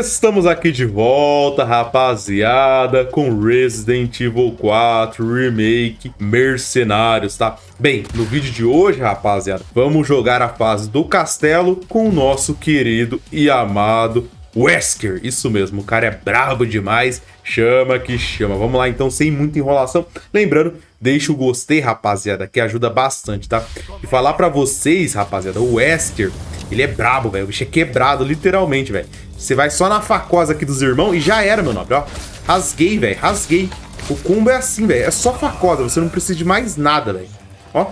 Estamos aqui de volta, rapaziada, com Resident Evil 4 Remake Mercenários, tá? Bem, no vídeo de hoje, rapaziada, vamos jogar a fase do castelo com o nosso querido e amado Wesker. Isso mesmo, o cara é brabo demais, chama que chama. Vamos lá então, sem muita enrolação. Lembrando, deixa o gostei, rapaziada, que ajuda bastante, tá? E falar pra vocês, rapaziada, o Wesker, ele é brabo, velho. O bicho é quebrado, literalmente, velho. Você vai só na facosa aqui dos irmãos e já era, meu nobre, ó. Rasguei, velho, rasguei. O combo é assim, velho. É só facosa, você não precisa de mais nada, velho. Ó,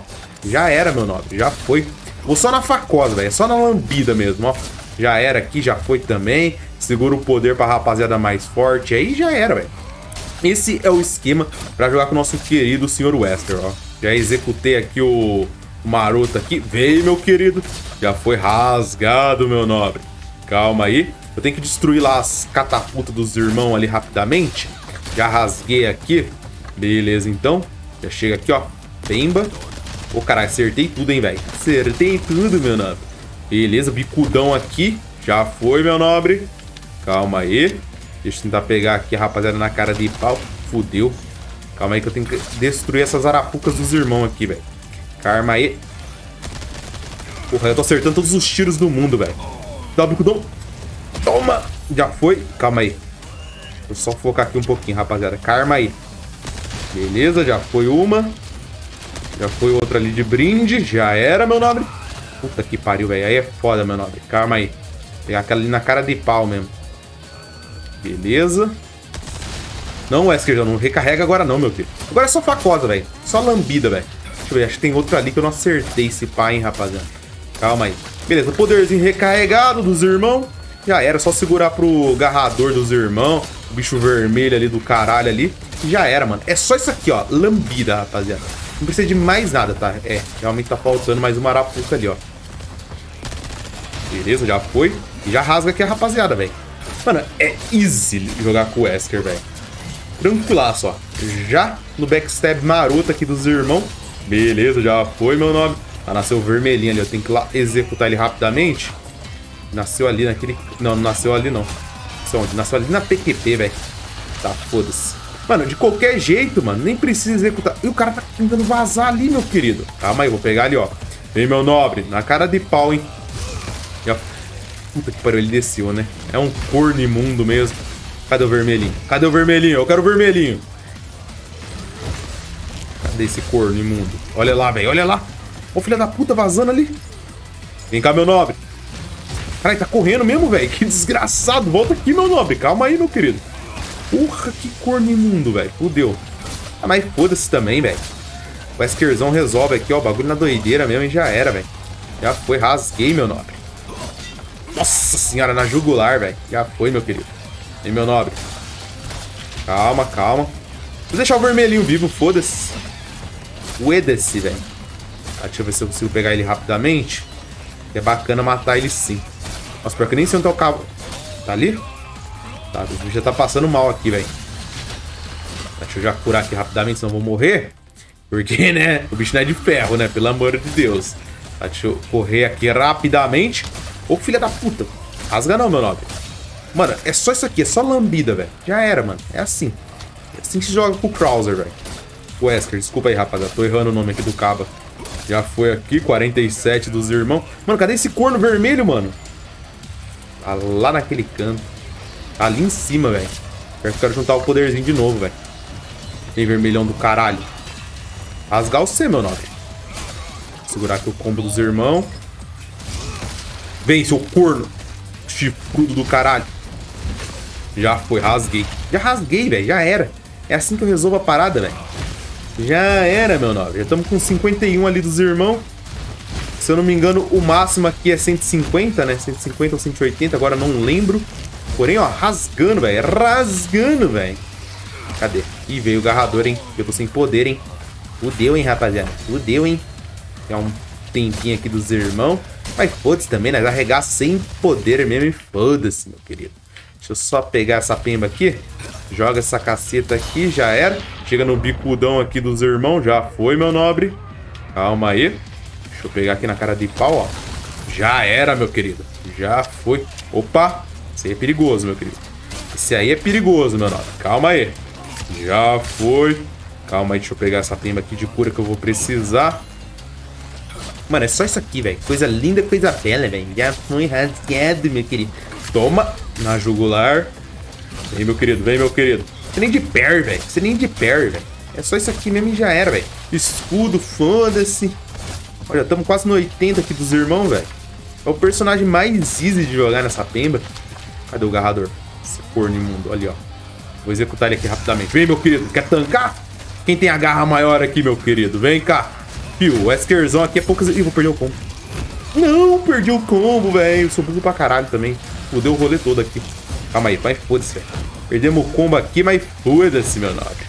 já era, meu nobre, já foi. Vou só na facosa, velho. É só na lambida mesmo, ó. Já era aqui, já foi também. Segura o poder pra rapaziada mais forte. Aí já era, velho. Esse é o esquema pra jogar com o nosso querido Sr. Wesker, ó. Já executei aqui o maroto aqui. Veio, meu querido. Já foi rasgado, meu nobre. Calma aí. Eu tenho que destruir lá as catapultas dos irmãos ali rapidamente. Já rasguei aqui. Beleza, então. Já chega aqui, ó. Pemba. Ô, caralho, acertei tudo, hein, velho. Acertei tudo, meu nobre. Beleza, bicudão aqui. Já foi, meu nobre. Calma aí. Deixa eu tentar pegar aqui a rapaziada na cara de pau. Fudeu. Calma aí que eu tenho que destruir essas arapucas dos irmãos aqui, velho. Calma aí. Porra, eu tô acertando todos os tiros do mundo, velho. Dá o bicudão. Toma! Já foi. Calma aí. Vou só focar aqui um pouquinho, rapaziada. Karma aí. Beleza, já foi uma. Já foi outra ali de brinde. Já era, meu nobre. Puta que pariu, velho. Aí é foda, meu nobre. Calma aí. Pegar aquela ali na cara de pau mesmo. Beleza. Não, Wesker, já não recarrega agora não, meu filho. Agora é só facosa, velho. Só lambida, velho. Deixa eu ver, acho que tem outro ali que eu não acertei esse pai, hein, rapaziada. Calma aí. Beleza, poderzinho recarregado dos irmãos. Já era, só segurar pro garrador dos irmãos. O bicho vermelho ali do caralho ali. Já era, mano. É só isso aqui, ó. Lambida, rapaziada. Não precisa de mais nada, tá? É, realmente tá faltando mais uma arapuca ali, ó. Beleza, já foi. E já rasga aqui a rapaziada, velho. Mano, é easy jogar com o Wesker, velho. Tranquilaço, ó. Já no backstab maroto aqui dos irmãos. Beleza, já foi meu nome. Ah, nasceu vermelhinho ali, eu tenho que lá executar ele rapidamente. Nasceu ali naquele... Não, não nasceu ali não. Nasceu onde? Nasceu ali na PQP, velho. Tá, foda-se. Mano, de qualquer jeito, mano, nem precisa executar. E o cara tá tentando vazar ali, meu querido. Calma aí, vou pegar ali, ó. Vem, meu nobre. Na cara de pau, hein. E, ó. Puta que pariu, ele desceu, né? É um corno imundo mesmo. Cadê o vermelhinho? Cadê o vermelhinho? Eu quero o vermelhinho. Cadê esse corno imundo? Olha lá, velho. Olha lá. Ó, filha da puta vazando ali. Vem cá, meu nobre. Caralho, tá correndo mesmo, velho. Que desgraçado. Volta aqui, meu nobre. Calma aí, meu querido. Porra, que corno imundo, velho. Fudeu. Ah, mas foda-se também, velho. O Weskerzão resolve aqui, ó. O bagulho na doideira mesmo e já era, velho. Já foi, rasguei, meu nobre. Nossa senhora, na jugular, velho. Já foi, meu querido. E meu nobre. Calma, calma. Vou deixar o vermelhinho vivo, foda-se. Foda-se, velho. Ah, deixa eu ver se eu consigo pegar ele rapidamente. É bacana matar ele sim. Nossa, pior que nem sei onde tá o cabo. Tá ali? Tá, o bicho já tá passando mal aqui, velho. Deixa eu já curar aqui rapidamente, senão eu vou morrer. Porque, né? O bicho não é de ferro, né? Pelo amor de Deus. Tá, deixa eu correr aqui rapidamente. Ô, filha da puta. Rasga não, meu nobre. Mano, é só isso aqui. É só lambida, velho. Já era, mano. É assim. É assim que se joga com o Krauser, velho. Wesker, desculpa aí, rapaziada. Tô errando o nome aqui do caba. Já foi aqui, 47 dos irmãos. Mano, cadê esse corno vermelho, mano? Tá lá naquele canto. Tá ali em cima, velho. Eu quero juntar o poderzinho de novo, velho. Tem vermelhão do caralho. Rasgar o C, meu nobre. Segurar aqui o combo dos irmãos. Vem, seu corno. Chifrudo do caralho. Já foi, rasguei. Já rasguei, velho. Já era. É assim que eu resolvo a parada, velho. Já era, meu nobre. Já estamos com 51 ali dos irmãos. Se eu não me engano, o máximo aqui é 150, né? 150 ou 180, agora não lembro. Porém, ó, rasgando, velho. Rasgando, velho. Cadê? Ih, veio o garrador, hein? Eu tô sem poder, hein? Fudeu, hein, rapaziada? Fudeu, hein? Tem um tempinho aqui dos irmãos. Mas foda-se também, né? Arregar sem poder mesmo e foda-se, meu querido. Deixa eu só pegar essa pemba aqui. Joga essa caceta aqui, já era. Chega no bicudão aqui dos irmãos, já foi, meu nobre. Calma aí. Deixa eu pegar aqui na cara de pau, ó. Já era, meu querido. Já foi. Opa. Esse aí é perigoso, meu querido. Esse aí é perigoso, meu nome. Calma aí. Já foi. Calma aí, deixa eu pegar essa pimba aqui de cura que eu vou precisar. Mano, é só isso aqui, velho. Coisa linda, coisa bela, velho. Já foi rasgado, meu querido. Toma, na jugular. Vem, meu querido, vem, meu querido. Você nem de parry, velho. Você nem de parry, velho. É só isso aqui mesmo e já era, velho. Escudo, foda-se. Olha, estamos quase no 80 aqui dos irmãos, velho. É o personagem mais easy de jogar nessa pemba. Cadê o garrador? Esse corno imundo, ali, ó. Vou executar ele aqui rapidamente. Vem, meu querido. Quer tancar? Quem tem a garra maior aqui, meu querido? Vem cá. Fio, o Weskerzão aqui é poucas... Ih, vou perder o combo. Não, perdi o combo, velho. Sou burro pra caralho também. Fudeu o rolê todo aqui. Calma aí, vai, foda-se, velho. Perdemos o combo aqui, mas foda-se, meu nobre.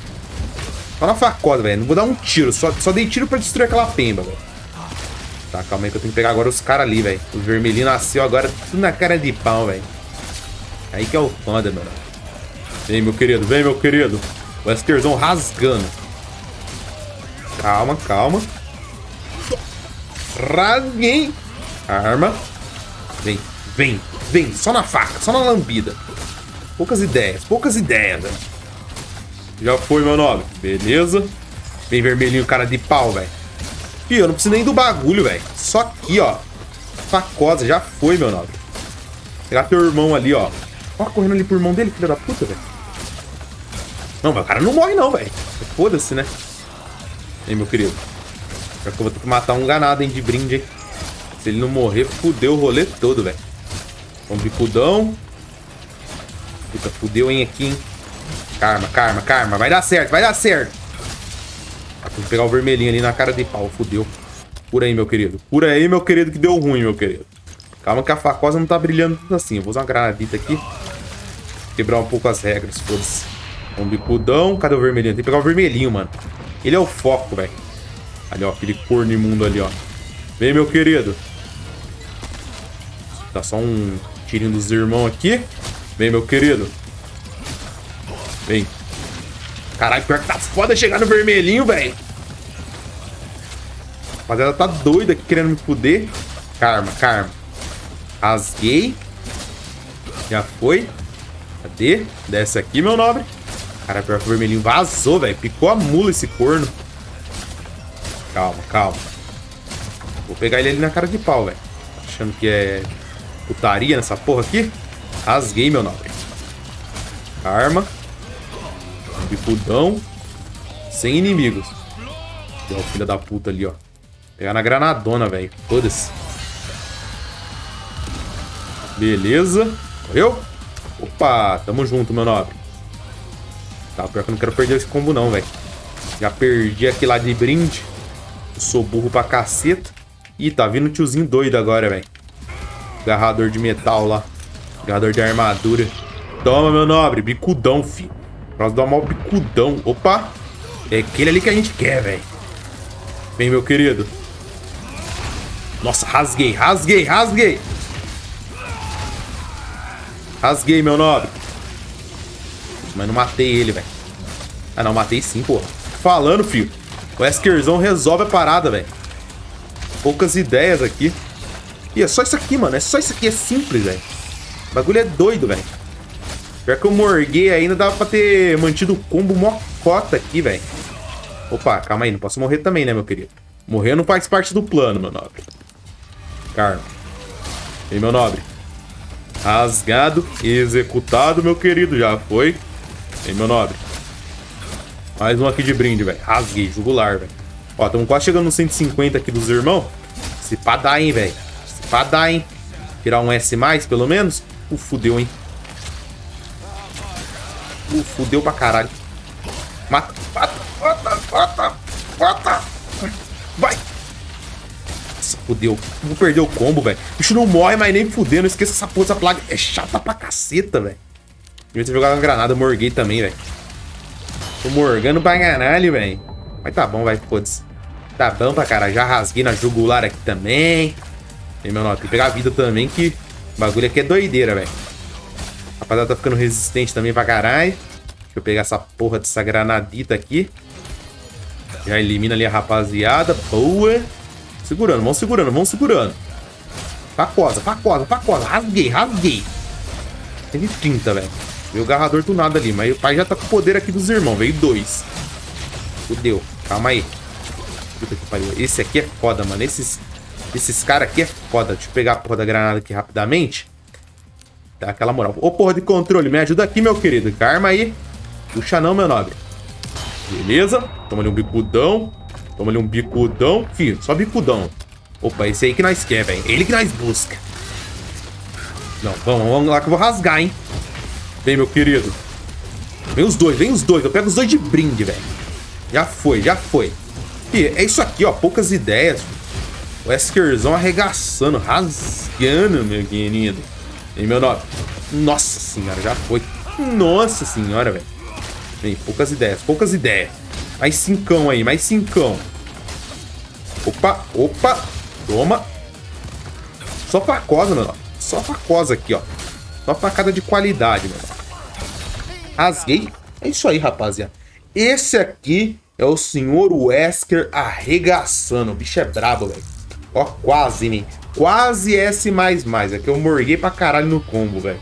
Só na facosa, velho. Não vou dar um tiro. Só, só dei tiro pra destruir aquela pemba, velho. Tá, calma aí que eu tenho que pegar agora os caras ali, velho. O vermelhinho nasceu agora tudo na cara de pau, velho. Aí que é o foda, mano. Vem, meu querido. Vem, meu querido. O Weskerzão rasgando. Calma, calma. Rasguei. Arma. Vem, vem, vem. Só na faca, só na lambida. Poucas ideias, poucas ideias, velho. Já foi, meu nome. Beleza. Vem vermelhinho, cara de pau, velho. Ih, eu não preciso nem do bagulho, velho. Só aqui, ó. Facosa, já foi, meu nome. Pegar teu irmão ali, ó. Ó, correndo ali pro irmão dele, filho da puta, velho. Não, mas o cara não morre não, velho. Foda-se, né? Aí, meu querido. Já que eu vou ter que matar um ganado, hein, de brinde, hein. Se ele não morrer, fudeu o rolê todo, velho. Um bicudão. Puta, fudeu, hein, aqui, hein. Karma, karma, karma. Vai dar certo, vai dar certo. Que pegar o vermelhinho ali na cara de pau, fudeu. Cura aí, meu querido. Cura aí, meu querido, que deu ruim, meu querido. Calma que a facosa não tá brilhando tanto assim. Eu vou usar uma granadita aqui. Quebrar um pouco as regras, foda-se. Um bicudão. Cadê o vermelhinho? Tem que pegar o vermelhinho, mano. Ele é o foco, velho. Ali, ó. Aquele corno imundo ali, ó. Vem, meu querido. Tá só um tirinho dos irmãos aqui. Vem, meu querido. Vem. Caralho, pior que tá foda chegar no vermelhinho, velho. Rapaziada tá doida aqui querendo me fuder. Karma, karma. Rasguei. Já foi. Cadê? Desce aqui, meu nobre. Cara, pior que o vermelhinho vazou, velho. Picou a mula esse corno. Calma, calma. Vou pegar ele ali na cara de pau, velho. Achando que é putaria nessa porra aqui. Rasguei, meu nobre. Arma. Bicudão. Sem inimigos. Ó, o filho da puta ali, ó. Pegar na granadona, velho. Foda-se. Beleza. Correu? Opa, tamo junto, meu nobre. Tá, pior que eu não quero perder esse combo não, velho. Já perdi aqui lá de brinde. Eu sou burro pra caceta. Ih, tá vindo um tiozinho doido agora, velho. Garrador de metal lá. Garrador de armadura. Toma, meu nobre. Bicudão, fi. Nós dá mal bicudão. Opa. É aquele ali que a gente quer, velho. Vem, meu querido. Nossa, rasguei, rasguei, rasguei. Rasguei, meu nobre. Mas não matei ele, velho. Ah, não, matei sim, porra. Falando, filho. O Eskerzão resolve a parada, velho. Poucas ideias aqui. E é só isso aqui, mano. É só isso aqui. É simples, velho. O bagulho é doido, velho. Pior que eu morguei ainda, dava pra ter mantido o combo mocota aqui, velho. Opa, calma aí. Não posso morrer também, né, meu querido? Morrer não faz parte do plano, meu nobre. Carma. E meu nobre. Rasgado, executado, meu querido. Já foi. E meu nobre. Mais um aqui de brinde, velho. Rasguei, jugular, velho. Ó, estamos quase chegando no 150 aqui dos irmãos. Se pá dá, hein, velho. Se pá dá, hein. Tirar um S mais, pelo menos. Uh, fudeu, hein. Uh, fudeu pra caralho. Mata, mata, mata, mata, mata. Vai. Nossa, fudeu. Vou perder o combo, velho. O bicho não morre, mas nem fudendo. Esqueça essa porra, essa plaga. É chata pra caceta, velho. Devia ter jogado uma granada, morguei também, velho. Tô morgando pra caralho, velho. Mas tá bom, vai, foda-se. Tá bom pra caralho. Já rasguei na jugular aqui também. E, meu nome, tem que pegar vida também, que o bagulho aqui é doideira, velho. Rapaziada, tá ficando resistente também pra caralho. Deixa eu pegar essa porra dessa granadita aqui. Já elimina ali a rapaziada. Boa. Segurando, vamos segurando, vamos segurando. Facosa, facosa, facosa. Rasguei, rasguei. 130, velho. Veio o garrador do nada ali, mas o pai já tá com o poder aqui dos irmãos. Veio dois. Fudeu. Calma aí. Puta que pariu. Esse aqui é foda, mano. Esses, esses caras aqui é foda. Deixa eu pegar a porra da granada aqui rapidamente. Dá aquela moral. Ô, porra de controle, me ajuda aqui, meu querido. Karma aí. Puxa não, meu nobre. Beleza. Toma ali um bicudão. Toma ali um bicudão. Fih, só bicudão. Opa, esse aí que nós quer, velho. Ele que nós busca. Não, vamos, vamos lá que eu vou rasgar, hein. Vem, meu querido. Vem os dois, vem os dois. Eu pego os dois de brinde, velho. Já foi, já foi. E é isso aqui, ó. Poucas ideias. O Eskerzão arregaçando, rasgando, meu querido. E meu nome. Nossa senhora, já foi. Nossa senhora, velho. Vem, poucas ideias, poucas ideias. Mais cincão aí, mais cincão. Opa, opa. Toma. Só facosa, meu nome. Só facosa aqui, ó. Só facada de qualidade, meu. Rasguei. É isso aí, rapaziada. Esse aqui é o senhor Wesker arregaçando. O bicho é brabo, velho. Ó, quase, hein? Quase S++. É que eu morguei pra caralho no combo, velho.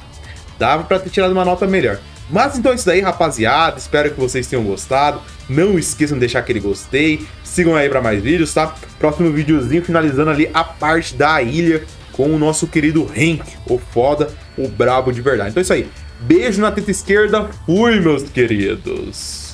Dava pra ter tirado uma nota melhor. Mas então é isso daí, rapaziada. Espero que vocês tenham gostado. Não esqueçam de deixar aquele gostei. Sigam aí pra mais vídeos, tá? Próximo videozinho finalizando ali a parte da ilha com o nosso querido Hank, o foda, o brabo de verdade. Então é isso aí. Beijo na teta esquerda. Fui, meus queridos.